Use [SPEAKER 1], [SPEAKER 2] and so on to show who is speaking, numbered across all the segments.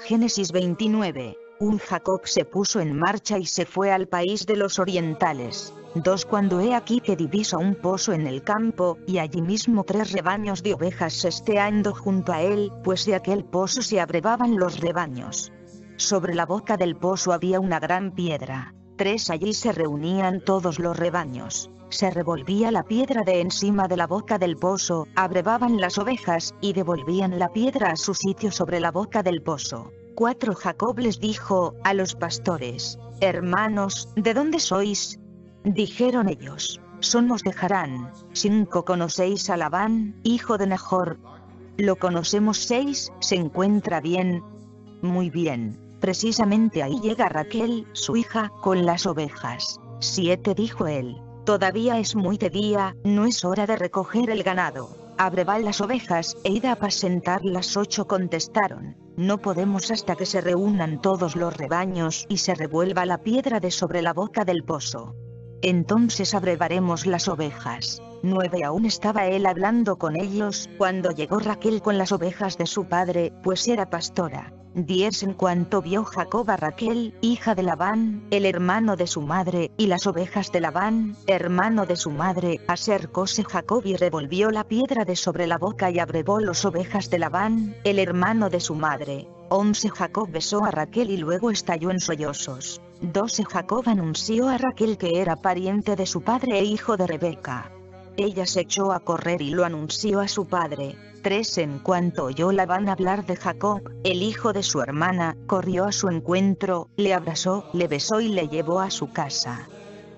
[SPEAKER 1] Génesis 29. Un Jacob se puso en marcha y se fue al país de los orientales. 2 Cuando he aquí que diviso un pozo en el campo, y allí mismo tres rebaños de ovejas sesteando junto a él, pues de aquel pozo se abrevaban los rebaños. Sobre la boca del pozo había una gran piedra. Tres allí se reunían todos los rebaños. Se revolvía la piedra de encima de la boca del pozo, abrevaban las ovejas, y devolvían la piedra a su sitio sobre la boca del pozo. 4 Jacob les dijo a los pastores, Hermanos, ¿de dónde sois? Dijeron ellos, Somos de Harán. 5 ¿Conocéis a Labán, hijo de Nahor? Lo conocemos 6, ¿se encuentra bien? Muy bien. Precisamente ahí llega Raquel, su hija, con las ovejas. 7 Dijo él, Todavía es muy de día, no es hora de recoger el ganado. Abrevad las ovejas, e id a apacentar las ocho contestaron. No podemos hasta que se reúnan todos los rebaños y se revuelva la piedra de sobre la boca del pozo. Entonces abrevaremos las ovejas. 9 Aún estaba él hablando con ellos, cuando llegó Raquel con las ovejas de su padre, pues era pastora. 10 En cuanto vio Jacob a Raquel, hija de Labán, el hermano de su madre, y las ovejas de Labán, hermano de su madre, acercóse Jacob y revolvió la piedra de sobre la boca y abrevó las ovejas de Labán, el hermano de su madre. 11 Jacob besó a Raquel y luego estalló en sollozos. 12 Jacob anunció a Raquel que era pariente de su padre e hijo de Rebeca. Ella se echó a correr y lo anunció a su padre. 3 En cuanto oyó Labán hablar de Jacob, el hijo de su hermana, corrió a su encuentro, le abrazó, le besó y le llevó a su casa.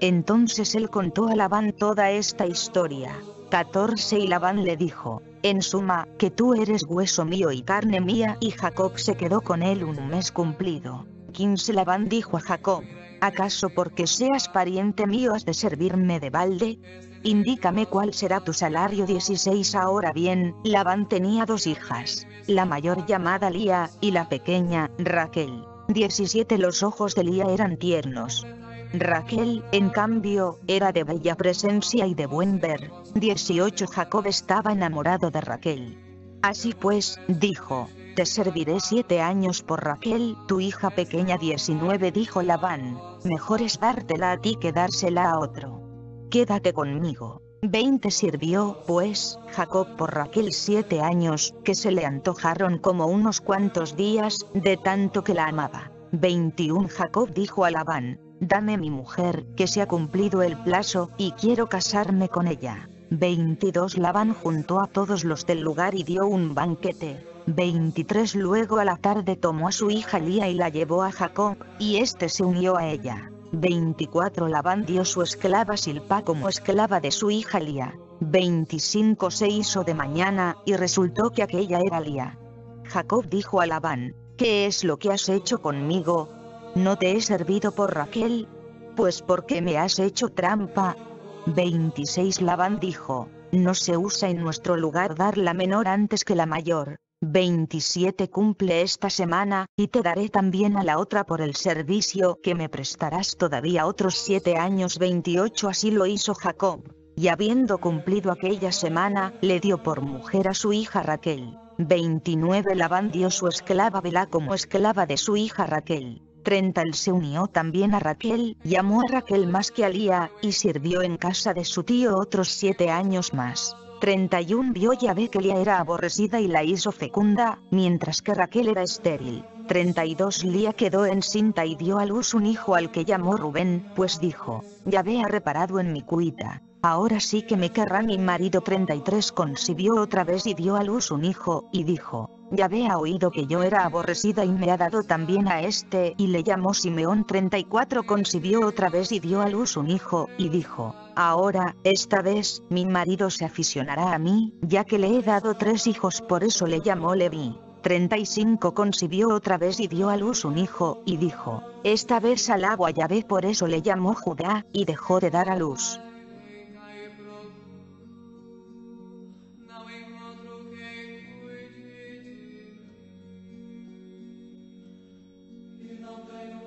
[SPEAKER 1] Entonces él contó a Labán toda esta historia. 14 Y Labán le dijo, en suma, que tú eres hueso mío y carne mía, y Jacob se quedó con él un mes cumplido. 15 Labán dijo a Jacob, ¿acaso porque seas pariente mío has de servirme de balde? Indícame cuál será tu salario 16 Ahora bien, Labán tenía dos hijas, la mayor llamada Lía, y la pequeña, Raquel. 17 Los ojos de Lía eran tiernos. Raquel, en cambio, era de bella presencia y de buen ver. 18 Jacob estaba enamorado de Raquel. Así pues, dijo, te serviré siete años por Raquel, tu hija pequeña 19 dijo Labán, mejor es dártela a ti que dársela a otro quédate conmigo. 20 sirvió, pues, Jacob por Raquel siete años, que se le antojaron como unos cuantos días, de tanto que la amaba. 21 Jacob dijo a Labán, dame mi mujer, que se ha cumplido el plazo, y quiero casarme con ella. 22 Labán juntó a todos los del lugar y dio un banquete. 23 Luego a la tarde tomó a su hija Lía y la llevó a Jacob, y éste se unió a ella. 24 Labán dio su esclava Silpa como esclava de su hija Lía. 25 Se hizo de mañana, y resultó que aquella era Lía. Jacob dijo a Labán, ¿qué es lo que has hecho conmigo? ¿No te he servido por Raquel? Pues porque me has hecho trampa. 26 Labán dijo, no se usa en nuestro lugar dar la menor antes que la mayor. 27 cumple esta semana, y te daré también a la otra por el servicio que me prestarás todavía otros siete años 28 Así lo hizo Jacob. Y habiendo cumplido aquella semana, le dio por mujer a su hija Raquel. 29 Labán dio su esclava Belá como esclava de su hija Raquel. 30 Él se unió también a Raquel, y amó a Raquel más que a Lía, y sirvió en casa de su tío otros siete años más. 31 vio Yahvé que Lía era aborrecida y la hizo fecunda, mientras que Raquel era estéril. 32 Lía quedó encinta y dio a luz un hijo al que llamó Rubén, pues dijo, Yahvé ha reparado en mi cuita, ahora sí que me querrá mi marido 33 concibió otra vez y dio a luz un hijo, y dijo, Yahvé ha oído que yo era aborrecida y me ha dado también a este, y le llamó Simeón 34 concibió otra vez y dio a luz un hijo, y dijo, ahora, esta vez, mi marido se aficionará a mí, ya que le he dado tres hijos por eso le llamó Levi. 35 concibió otra vez y dio a luz un hijo, y dijo, esta vez al agua Yahvé por eso le llamó Judá, y dejó de dar a luz.